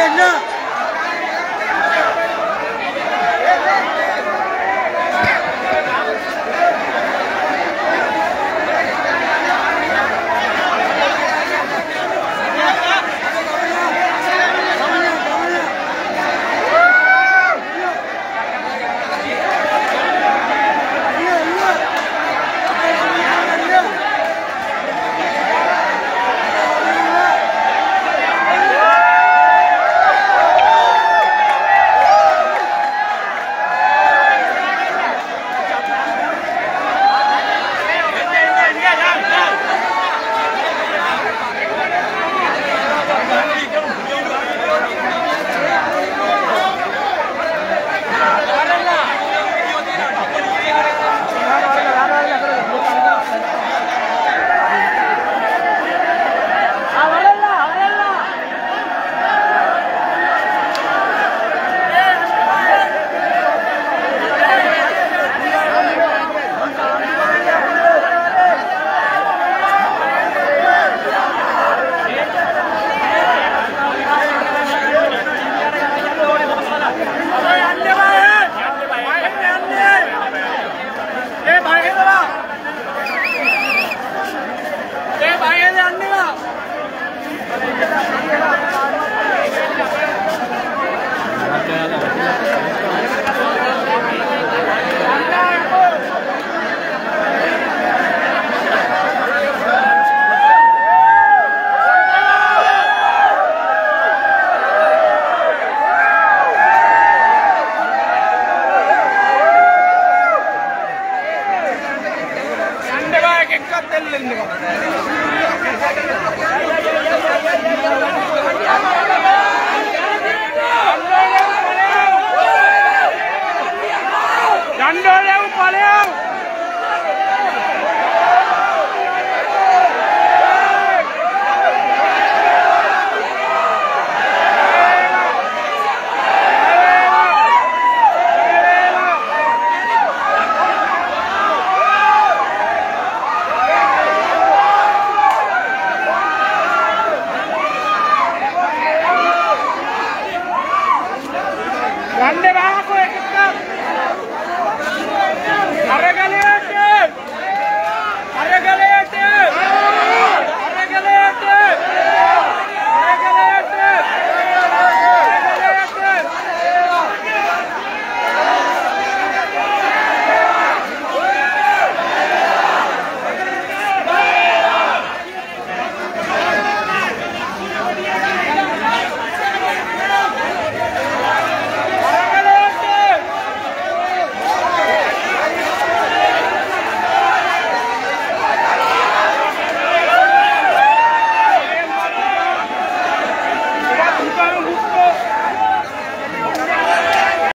علينا